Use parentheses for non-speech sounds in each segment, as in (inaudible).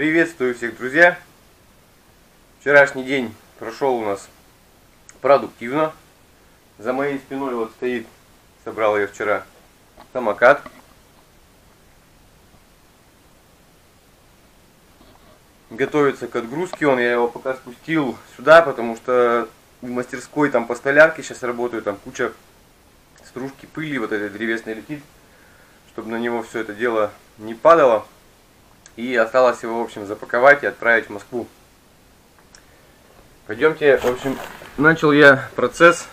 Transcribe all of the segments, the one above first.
Приветствую всех, друзья! Вчерашний день прошел у нас продуктивно. За моей спиной вот стоит, собрал я вчера самокат. Готовится к отгрузке он, я его пока спустил сюда, потому что в мастерской там по столярке сейчас работаю, там куча стружки, пыли вот этой древесной летит, чтобы на него все это дело не падало. И осталось его, в общем, запаковать и отправить в Москву. Пойдемте, в общем, начал я процесс.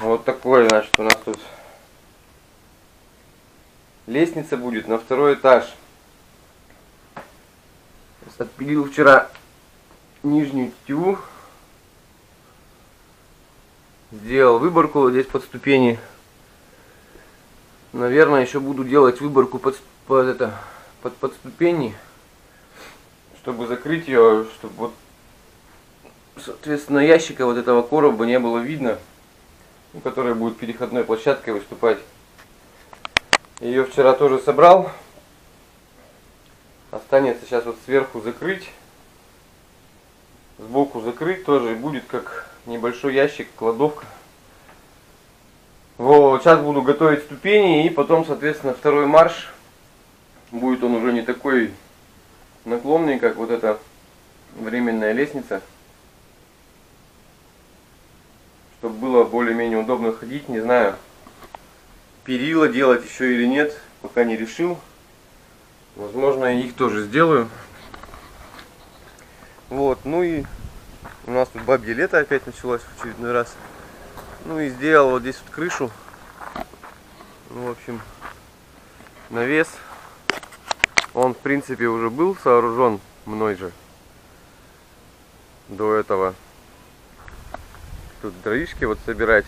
Вот такой, значит, у нас тут лестница будет на второй этаж. Отпилил вчера нижнюю тетиву. Сделал выборку здесь под ступени. Наверное, еще буду делать выборку под, под, это, под, под ступени, чтобы закрыть ее, чтобы вот, соответственно, ящика вот этого короба не было видно, ну, который будет переходной площадкой выступать. Ее вчера тоже собрал. Останется сейчас вот сверху закрыть. Сбоку закрыть тоже будет как небольшой ящик, кладовка. Вот, сейчас буду готовить ступени и потом, соответственно, второй марш. Будет он уже не такой наклонный, как вот эта временная лестница. Чтобы было более-менее удобно ходить, не знаю, перила делать еще или нет, пока не решил. Возможно, я их тоже сделаю. Вот, ну и у нас тут бабье лето опять началось в очередной раз. Ну и сделал вот здесь вот крышу. Ну, в общем, навес. Он, в принципе, уже был сооружен мной же. До этого. Тут дровишки вот собирать.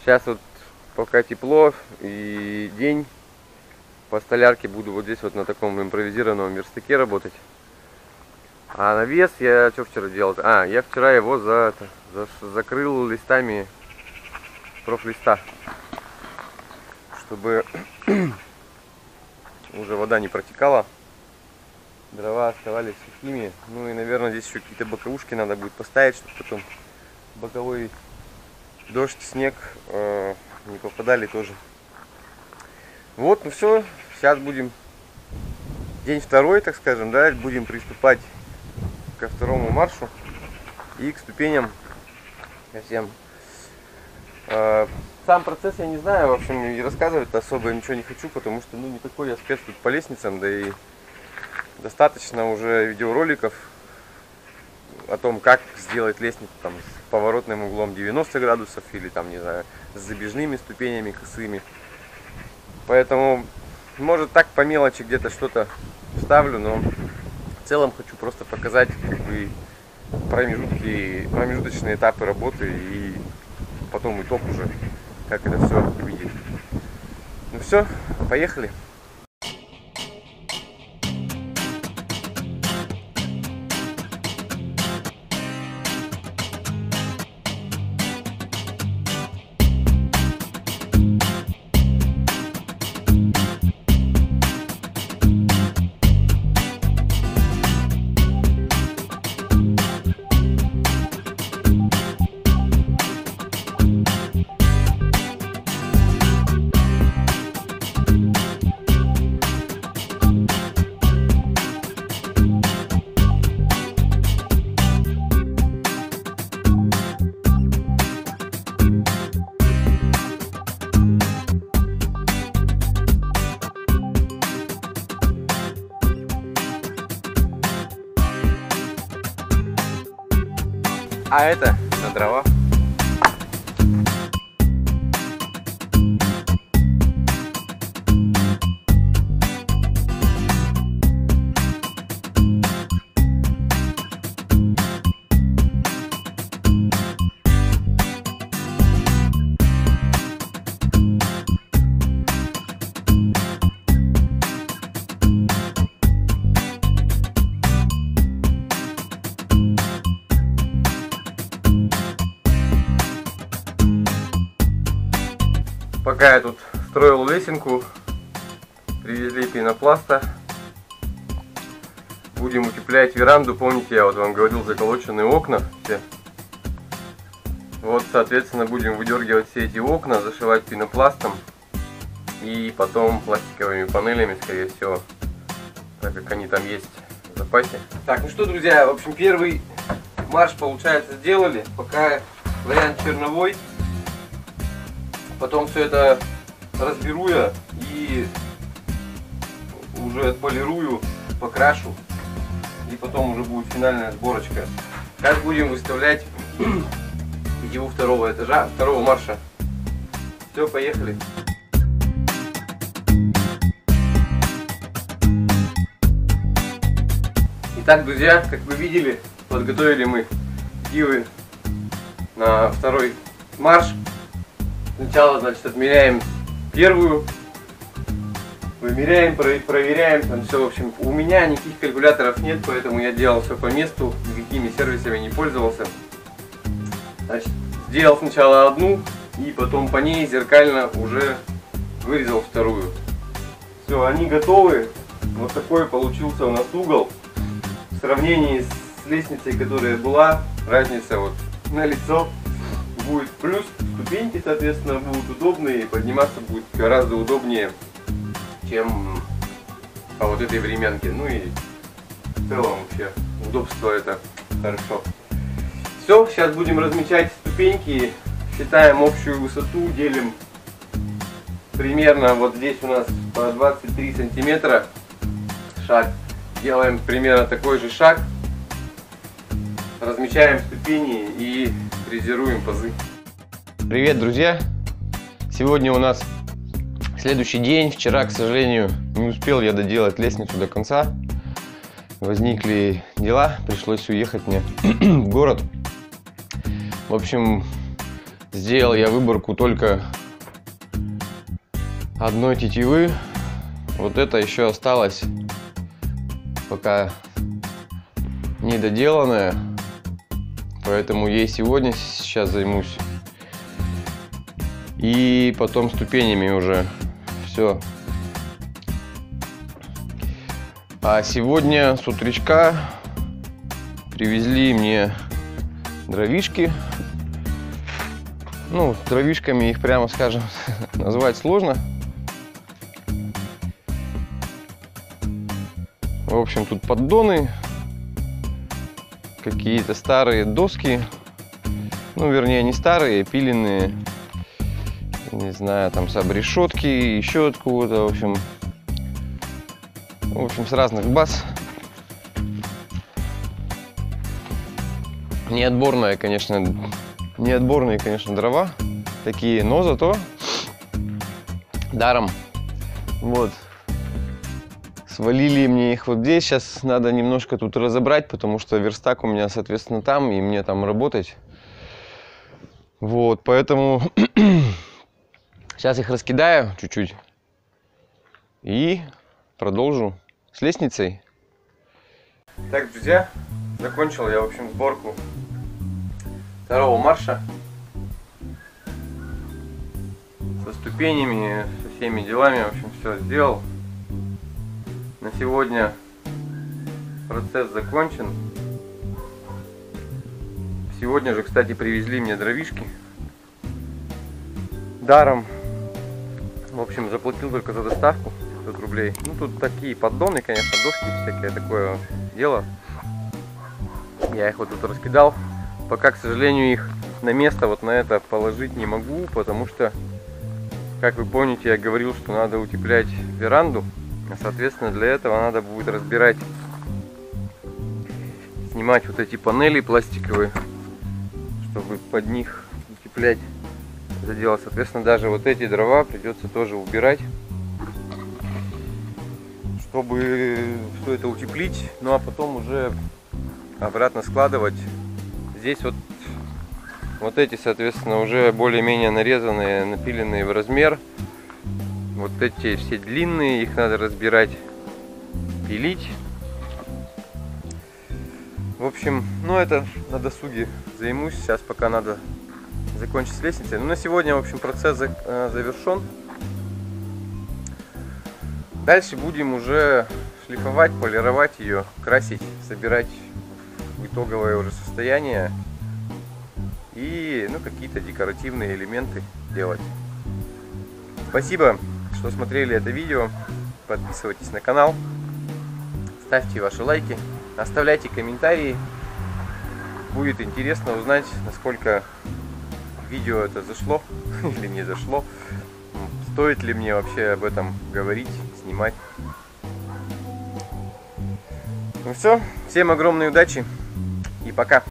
Сейчас вот пока тепло и день по столярке буду вот здесь вот на таком импровизированном верстаке работать. А навес я что вчера делал? А, я вчера его за, за, закрыл листами профлиста, чтобы (clears throat) уже вода не протекала, дрова оставались сухими. Ну и, наверное, здесь еще какие-то боковушки надо будет поставить, чтобы потом боковой дождь, снег э, не попадали тоже. Вот, ну все, сейчас будем день второй, так скажем, да, будем приступать ко второму маршу и к ступеням ко всем сам процесс я не знаю, в общем, и рассказывать особо ничего не хочу, потому что, ну, не такой я спец тут по лестницам, да и достаточно уже видеороликов о том, как сделать лестницу там с поворотным углом 90 градусов или там, не знаю, с забежными ступенями косыми. Поэтому, может, так по мелочи где-то что-то вставлю, но в целом хочу просто показать как бы, промежутки, промежуточные этапы работы и потом итог уже, как это все выглядит. Ну все, поехали. А это на дрова. Пока я тут строил лесенку, Привезли пенопласта. Будем утеплять веранду. Помните, я вот вам говорил, заколоченные окна все. Вот, соответственно, будем выдергивать все эти окна, зашивать пенопластом. И потом пластиковыми панелями, скорее всего, так как они там есть в запасе. Так, ну что, друзья, в общем, первый марш, получается, сделали. Пока вариант черновой. Потом все это разберу я и уже отполирую, покрашу. И потом уже будет финальная сборочка. Сейчас будем выставлять (clears throat) его второго этажа, второго марша. Все, поехали. Итак, друзья, как вы видели, подготовили мы дивы на второй марш. Сначала, значит, отмеряем первую, вымеряем, проверяем, там все, в общем, у меня никаких калькуляторов нет, поэтому я делал все по месту, никакими сервисами не пользовался. Значит, сделал сначала одну, и потом по ней зеркально уже вырезал вторую. Все, они готовы. Вот такой получился у нас угол сравнении с лестницей, которая была, разница вот на лицо будет плюс, ступеньки, соответственно, будут удобные, подниматься будет гораздо удобнее, чем по вот этой временке. Ну и в целом вообще удобство это хорошо. Все, сейчас будем размечать ступеньки, считаем общую высоту, делим примерно вот здесь у нас по 23 сантиметра шаг Делаем примерно такой же шаг. Размечаем ступени и фрезеруем пазы. Привет, друзья! Сегодня у нас следующий день. Вчера, к сожалению, не успел я доделать лестницу до конца. Возникли дела, пришлось уехать мне (clears throat) в город. В общем, сделал я выборку только одной тетивы. Вот это еще осталось пока недоделанная, поэтому ей сегодня сейчас займусь. И потом ступенями уже все. А сегодня с утречка привезли мне дровишки. Ну, дровишками их прямо скажем (laughs) назвать сложно. В общем, тут поддоны, какие-то старые доски. Ну, вернее, не старые, пиленные. Не знаю, там с обрешетки, еще откуда-то, в общем. В общем, с разных баз. Неотборная, конечно, неотборные, конечно, дрова. Такие, но зато даром. Вот, Свалили мне их вот здесь. Сейчас надо немножко тут разобрать, потому что верстак у меня, соответственно, там, и мне там работать. Вот, поэтому (clears throat) сейчас их раскидаю чуть-чуть и продолжу с лестницей. Так, друзья, закончил я, в общем, сборку второго марша со ступенями, со всеми делами, в общем, все сделал. На сегодня процесс закончен. Сегодня же, кстати, привезли мне дровишки. Даром. В общем, заплатил только за доставку 500 рублей. Ну, тут такие поддоны, конечно, доски всякие, такое дело. Я их вот тут раскидал. Пока, к сожалению, их на место вот на это положить не могу, потому что, как вы помните, я говорил, что надо утеплять веранду. Соответственно, для этого надо будет разбирать, снимать вот эти панели пластиковые, чтобы под них утеплять это дело. Соответственно, даже вот эти дрова придется тоже убирать, чтобы все это утеплить. Ну а потом уже обратно складывать. Здесь вот вот эти, соответственно, уже более-менее нарезанные, напиленные в размер. Вот эти все длинные, их надо разбирать, пилить. В общем, ну это на досуге займусь. Сейчас пока надо закончить с лестницей. Ну на сегодня, в общем, процесс э, завершен. Дальше будем уже шлифовать, полировать ее, красить, собирать итоговое уже состояние и ну, какие-то декоративные элементы делать. Спасибо, что смотрели это видео. Подписывайтесь на канал, ставьте ваши лайки, оставляйте комментарии. Будет интересно узнать, насколько видео это зашло (laughs) или не зашло. Стоит ли мне вообще об этом говорить, снимать. Ну все, всем огромной удачи и пока.